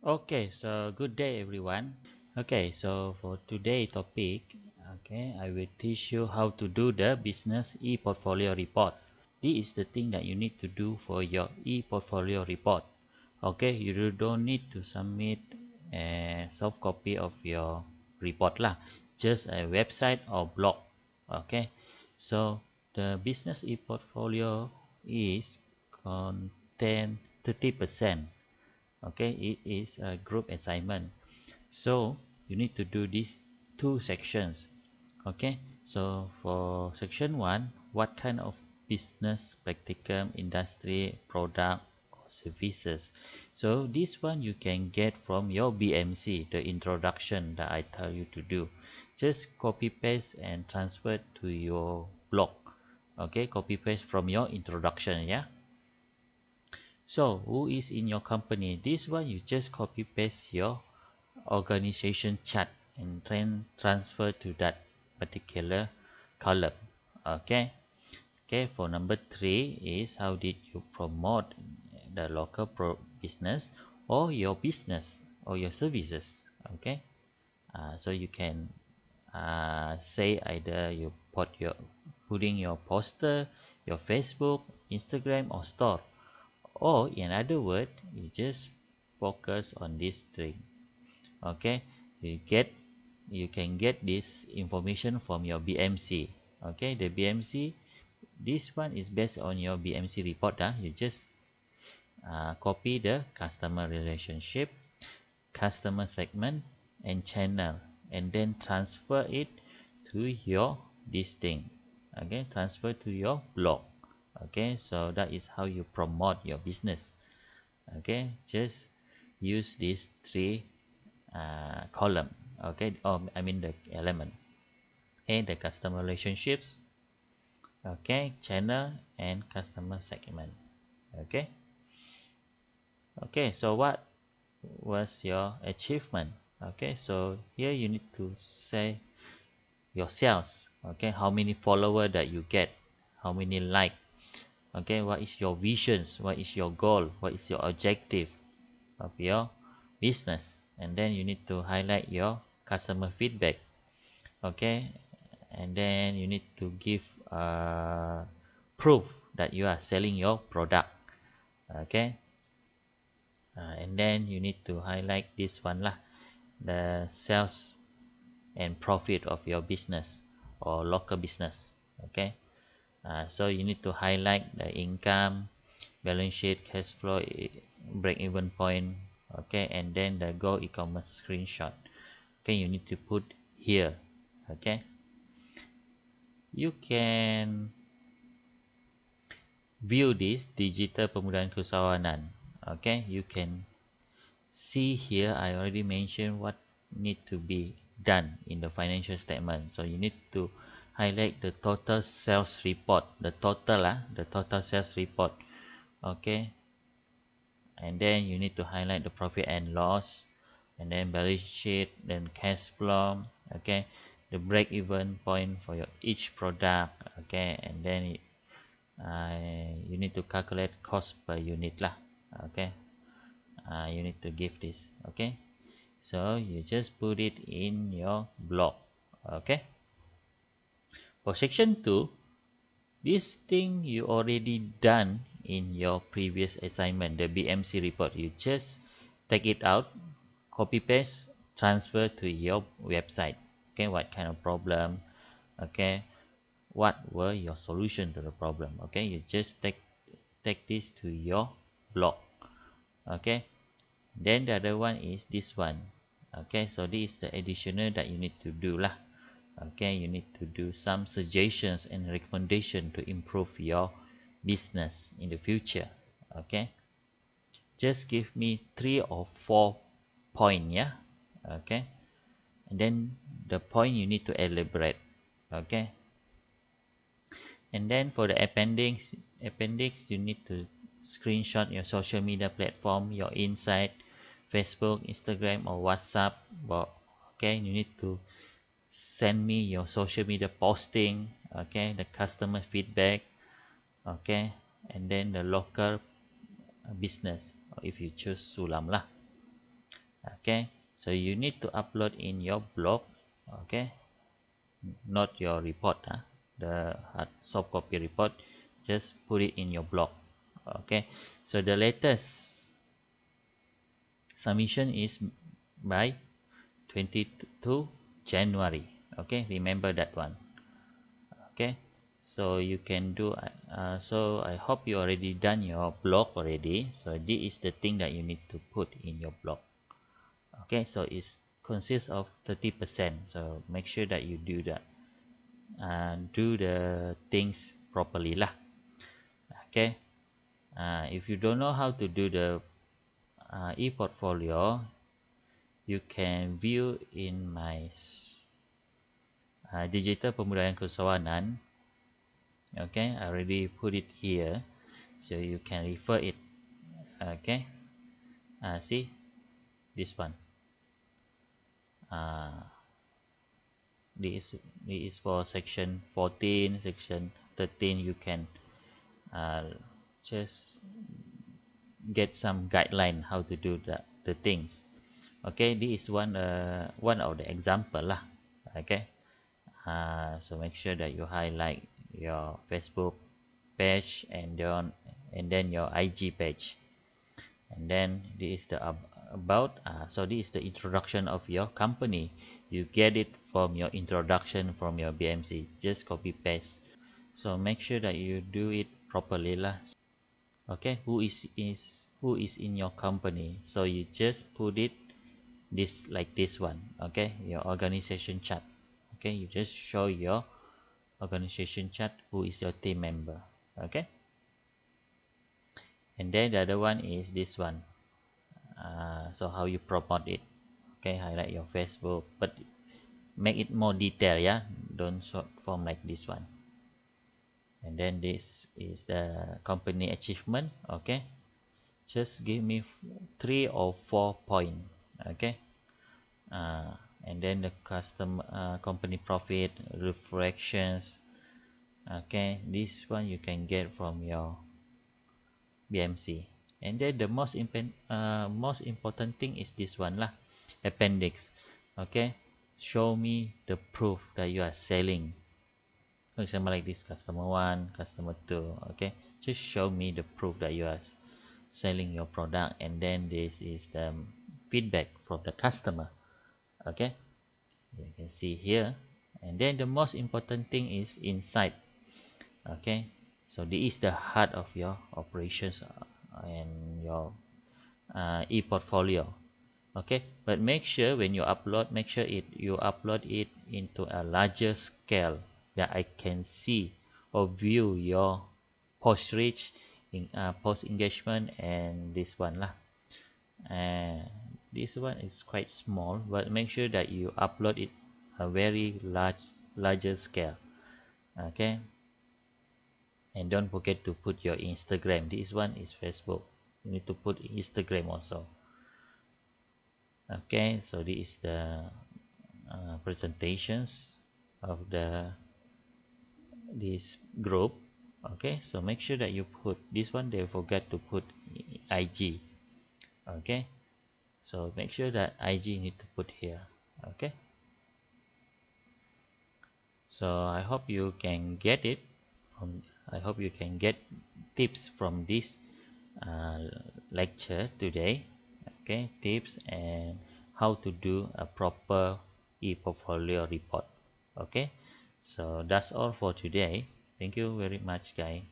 Okay, so good day everyone. Okay, so for today topic, okay, I will teach you how to do the business e-portfolio report. This is the thing that you need to do for your e-portfolio report. Okay, you don't need to submit a soft copy of your report lah, just a website or blog. Okay, so the business e-portfolio is contain 30% okay it is a group assignment. So you need to do these two sections. Okay so for section one what kind of business practicum industry product or services? So this one you can get from your bmc the introduction that i tell you to do. Just copy paste and transfer to your blog. Okay copy paste from your introduction yeah so who is in your company? This one you just copy paste your organization chart and then transfer to that particular column. Okay? Okay for number three is how did you promote the local business or your business or your services? Okay? Uh, so you can uh, say either you put your putting your poster your facebook instagram or store or in other word you just focus on this thing. Okay? You get you can get this information from your bmc okay? The bmc this one is based on your bmc report huh? you just uh, copy the customer relationship customer segment and channel and then transfer it to your this thing. Okay? Transfer to your blog okay so that is how you promote your business. Okay just use these three uh, column. Okay or I mean the element. Okay the customer relationships. Okay channel and customer segment. Okay. Okay so what was your achievement? Okay so here you need to say your sales okay how many follower that you get? How many like okay what is your visions? What is your goal? What is your objective of your business? And then you need to highlight your customer feedback. Okay and then you need to give uh, proof that you are selling your product. Okay uh, and then you need to highlight this one lah. The sales and profit of your business or local business. Okay uh, so you need to highlight the income balance sheet cash flow break even point okay and then the go e-commerce screenshot. Okay you need to put here okay? You can view this digital pemudahan keusahawanan okay? You can see here i already mentioned what need to be done in the financial statement. So you need to highlight the total sales report. The total ah the total sales report. Okay. And then you need to highlight the profit and loss and then balance sheet then cash flow okay. The break even point for your each product okay. And then uh, you need to calculate cost per unit lah okay. Uh, you need to give this okay. So you just put it in your blog okay for section 2 this thing you already done in your previous assignment the bmc report. You just take it out copy paste transfer to your website. Okay what kind of problem? Okay what were your solution to the problem? Okay you just take take this to your blog. Okay then the other one is this one. Okay so this is the additional that you need to do lah okay you need to do some suggestions and recommendation to improve your business in the future. Okay? Just give me three or four point yeah? Okay? And then the point you need to elaborate. Okay? And then for the appendix appendix you need to screenshot your social media platform your insight facebook instagram or whatsapp okay? You need to send me your social media posting okay the customer feedback okay and then the local uh, business if you choose sulam lah okay so you need to upload in your blog okay not your report huh? the hard soft copy report just put it in your blog okay so the latest submission is by 22 January. Okay remember that one. Okay so you can do uh, so I hope you already done your blog already. So this is the thing that you need to put in your blog okay so it consists of 30 percent. So make sure that you do that. And uh, do the things properly lah. Okay uh, if you don't know how to do the uh, e-portfolio you can view in my uh, digital pembudayaan keusahawanan okay I already put it here. So you can refer it. Okay. Uh, see? This one. Uh, this, this is for section 14 section 13 you can uh, just get some guideline how to do the, the things. Okay this is one uh, one of the example lah. Okay uh, so make sure that you highlight your Facebook page and then and then your IG page. And then this is the about uh, so this is the introduction of your company. You get it from your introduction from your BMC just copy paste. So make sure that you do it properly lah. Okay who is is who is in your company? So you just put it this like this one. Okay your organization chart okay? You just show your organization chart who is your team member okay? And then the other one is this one. Uh, so how you promote it okay? Highlight your facebook but make it more detailed yeah? Don't short form like this one. And then this is the company achievement okay? Just give me three or four point okay? Uh, and then the custom uh, company profit refractions okay this one you can get from your BMC and then the most impen uh, most important thing is this one lah appendix. Okay show me the proof that you are selling. For example like this customer one customer two. Okay just show me the proof that you are selling your product. And then this is the feedback from the customer okay? You can see here. And then the most important thing is inside. Okay? So this is the heart of your operations uh, and your uh, e-portfolio. Okay? But make sure when you upload make sure it you upload it into a larger scale that I can see or view your post reach in uh, post engagement and this one lah. And this one is quite small but make sure that you upload it a very large larger scale okay? And don't forget to put your instagram. This one is facebook. You need to put instagram also okay? So this is the uh, presentations of the this group okay? So make sure that you put this one they forget to put ig okay so make sure that ig need to put here okay? So i hope you can get it from i hope you can get tips from this uh, lecture today okay? Tips and how to do a proper e-portfolio report okay? So that's all for today. Thank you very much guys